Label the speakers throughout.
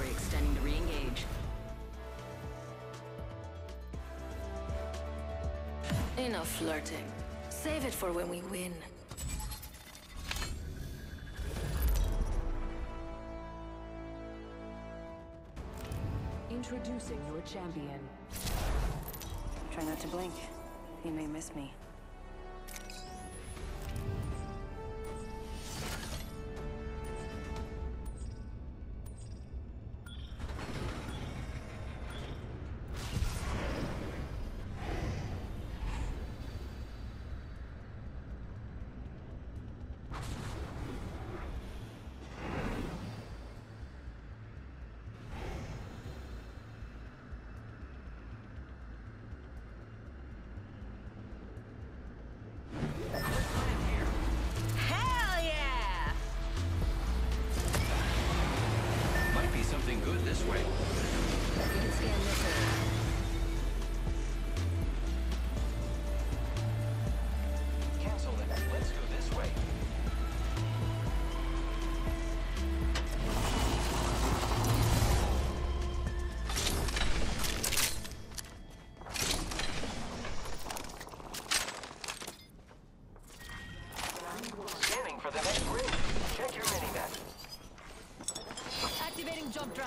Speaker 1: Extending to re-engage. Enough flirting. Save it for when we win.
Speaker 2: Introducing your champion.
Speaker 3: Try not to blink. He may miss me.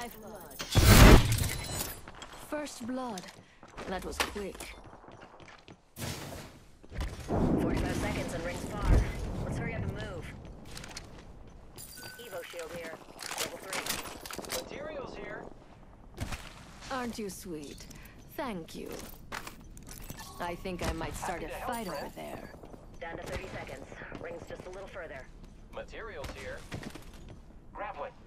Speaker 1: Activating jump drive. First blood. That was quick.
Speaker 3: 45 seconds and rings far. Let's hurry up and move. Evo shield here. Level 3.
Speaker 4: Materials here.
Speaker 1: Aren't you sweet? Thank you. I think I might start a
Speaker 4: Happy to help,
Speaker 1: fight over there.
Speaker 3: Down to 30 seconds. Rings just a little further.
Speaker 4: Materials here. Grappling.
Speaker 1: They're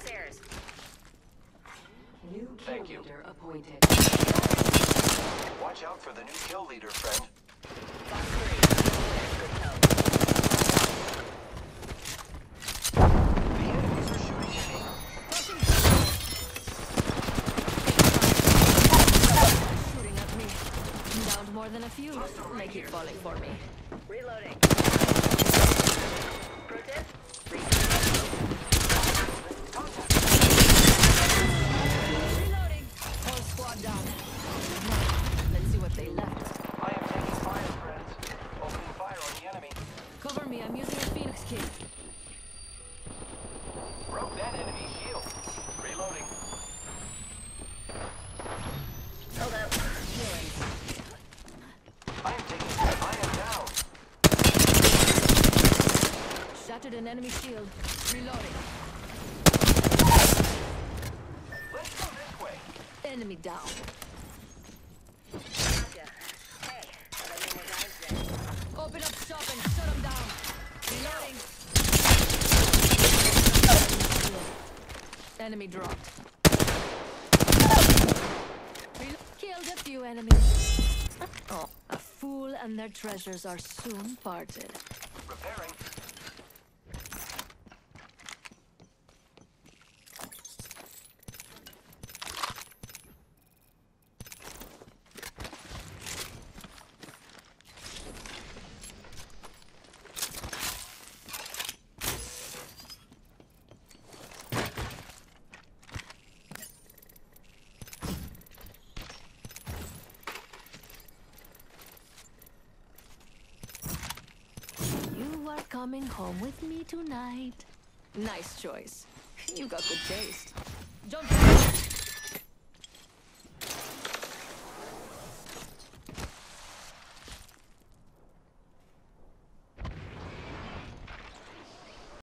Speaker 3: crosshairs.
Speaker 2: New kill
Speaker 4: Thank you.
Speaker 2: appointed.
Speaker 4: Watch out for the new kill leader, friend.
Speaker 3: Box 3. Good help.
Speaker 4: The enemies are shooting at me.
Speaker 1: Shooting at me. Downed more than a few. They keep falling for me.
Speaker 3: Reloading. Pro tip?
Speaker 1: Me. I'm using a Phoenix kit.
Speaker 4: Broke that enemy shield. Reloading.
Speaker 3: Hold up. Healing.
Speaker 4: I am taking. I am down.
Speaker 1: Shattered an enemy shield. Reloading.
Speaker 4: Let's go this way.
Speaker 1: Enemy down. Enemy dropped. Killed a few enemies. Oh, a fool and their treasures are soon parted. Coming home with me tonight. Nice choice. You got good taste. Jump.